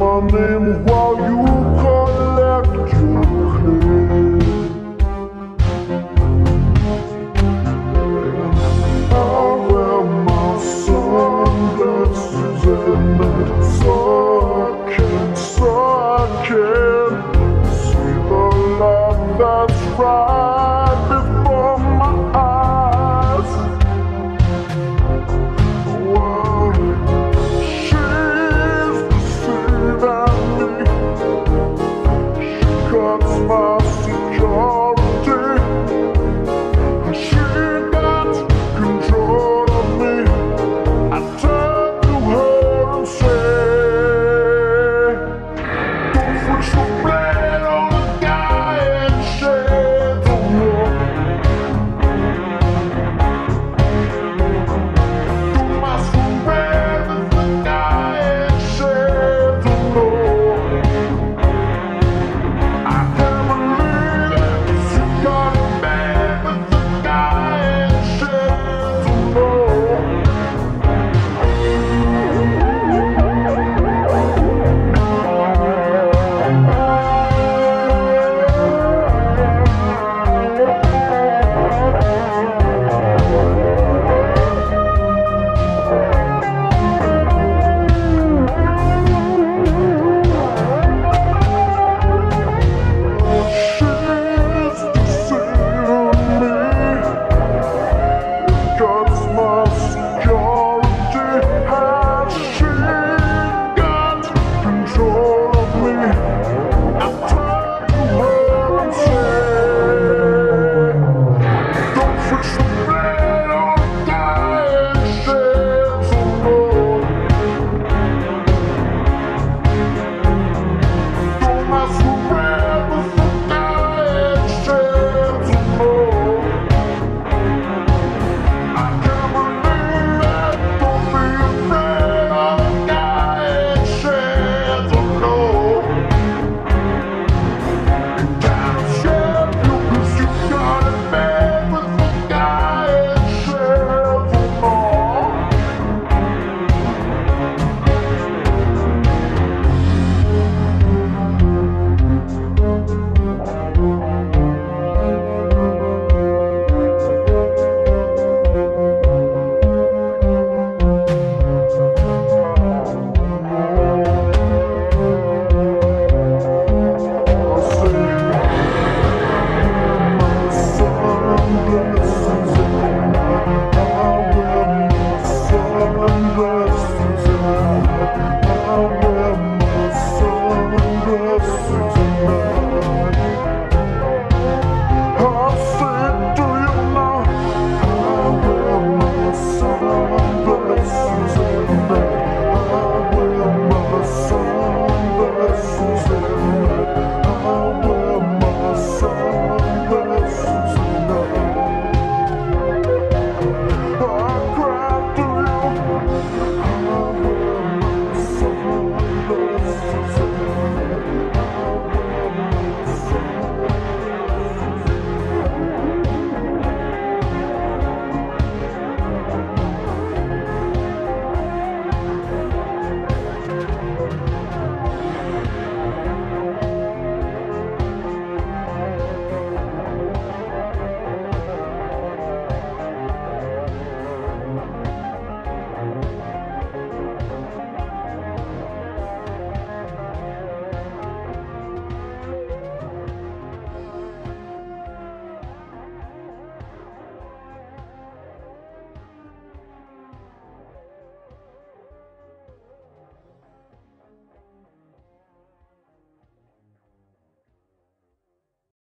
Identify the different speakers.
Speaker 1: my name while you